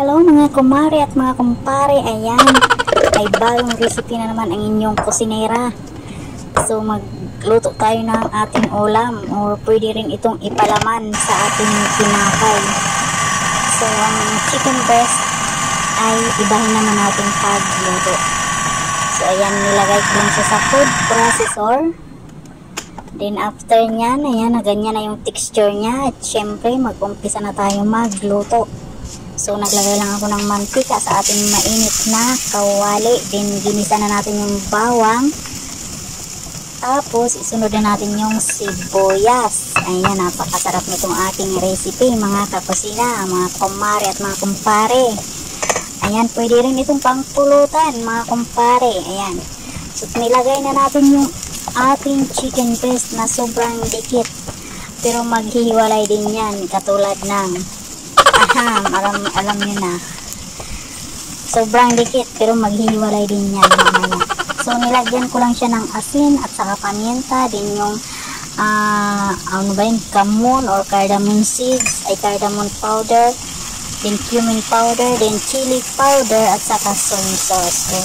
Hello mga kumari at mga kumpare, ayan, may bagong recipe na naman ang inyong kusinera. So magluto tayo ng ating ulam or pwede rin itong ipalaman sa ating pinakay. So ang chicken breast ay ibahin naman natin pagluto. So ayan, nilagay ko lang siya sa food processor. Then after nyan, ayan, ganyan na yung texture niya. At syempre, mag-umpisa na tayo magluto. So, naglagay lang ako ng mantika sa ating mainit na kawali. Then, ginisa na natin yung bawang. Tapos, isunod na natin yung sibuyas. Ayan, napakasarap nitong ating recipe, mga kakusina, mga kumare at mga kumpare. Ayan, pwede rin itong pangpulutan, mga kumpare. Ayan. So, nilagay na natin yung ating chicken breast na sobrang dikit. Pero maghihiwalay din yan, katulad ng Aham, alam, alam nyo na. Sobrang dikit, pero maghihiwalay din yan mamaya. So, nilagyan ko lang siya ng asin at saka paminta. Din yung, uh, ano ba yun, kamon or cardamom seeds, ay cardamom powder. Then cumin powder, then chili powder, at saka soy sauce. So,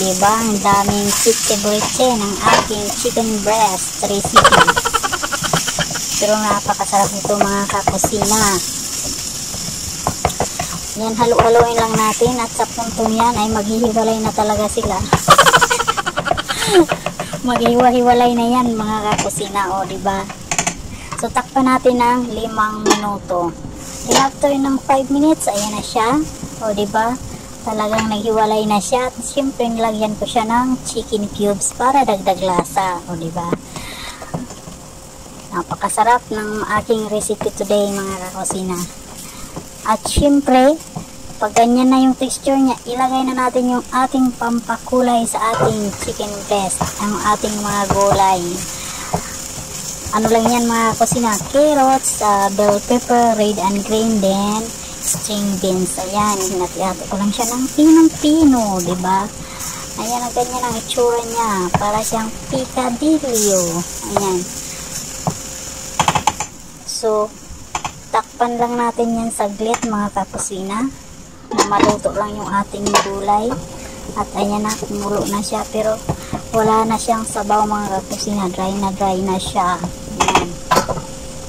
diba, ang daming chiche ng aking chicken breast recipe. Pero napakasarap nito mga kakusina. Yan, halu-haluin lang natin at sa puntong yan ay maghihiwalay na talaga sila. Maghiwa-hiwalay na yan mga kakusina, o, ba? So, takpan natin ng limang minuto. And after ng 5 minutes, ayan na siya. O, ba? Talagang naghiwalay na siya. At syempre, nilagyan ko siya ng chicken cubes para dagdag lasa. O, ba? Napakasarap ng aking recipe today mga kakusina. At syempre, pag ganyan na yung texture niya, ilagay na natin yung ating pampakulay sa ating chicken breast, ang ating mga gulay. Ano lang yan mga kusina, carrots, uh, bell pepper, red and green, then string beans. Ayan, hinati ko lang siya ng pinong-pino, ba diba? Ayan, ang ganyan ang itsura niya. Para siyang picadillo. Ayan. So, takpan lang natin yan saglit mga kakusina. Na maluto lang yung ating gulay. At ayan na kumulo na siya. Pero wala na siyang sabaw mga kakusina. Dry na dry na siya. Yan.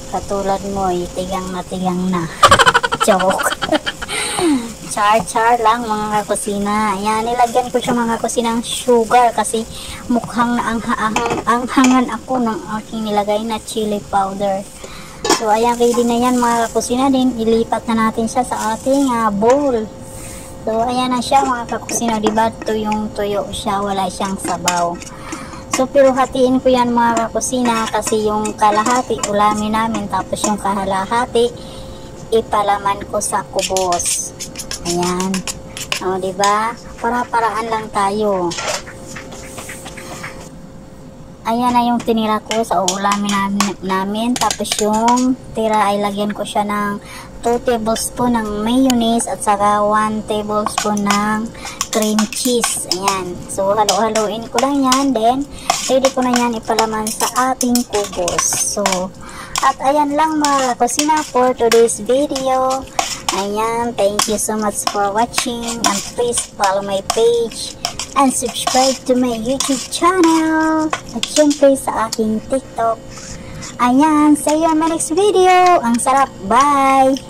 katulad mo tigang na tigang na. Joke. Char char lang mga kakusina. Ayan nilagyan ko siya mga kakusina ng sugar. Kasi mukhang ang, ang, ang hangan ako ng aking nilagay na chili powder So, ayan, ready na yan mga kakusina din. Ilipat na natin siya sa ating uh, bowl. So, ayan na siya mga kakusina. Diba? Tuyong tuyo siya. Wala siyang sabaw. So, pero hatiin ko yan mga kakusina kasi yung kalahati ulamin namin. Tapos yung kahalahati ipalaman ko sa kubos. Ayan. O, diba? Para-paraan lang tayo ayan na yung tinira ko sa ulamin namin, namin. Tapos yung tira ay lagyan ko siya ng 2 tablespoon ng mayonnaise at saka 1 tablespoon ng cream cheese. Ayan. So, halo-haloin ko lang yan. Then, ready ko na yan ipalaman sa ating kubos. So, at ayan lang mga kusina for today's video. Ayan. Thank you so much for watching. And please follow my page and subscribe to my YouTube channel at syempre sa aking TikTok. Ayan, see you on my next video. Ang sarap. Bye!